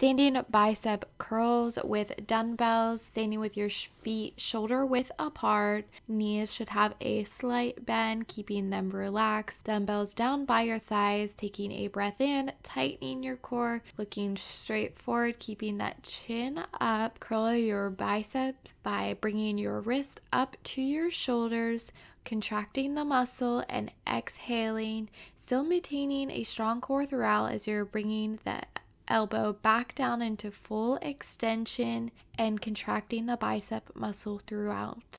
Standing bicep curls with dumbbells, standing with your feet shoulder width apart. Knees should have a slight bend, keeping them relaxed. Dumbbells down by your thighs, taking a breath in, tightening your core, looking straight forward, keeping that chin up. Curl your biceps by bringing your wrist up to your shoulders contracting the muscle and exhaling, still maintaining a strong core throughout as you're bringing the elbow back down into full extension and contracting the bicep muscle throughout.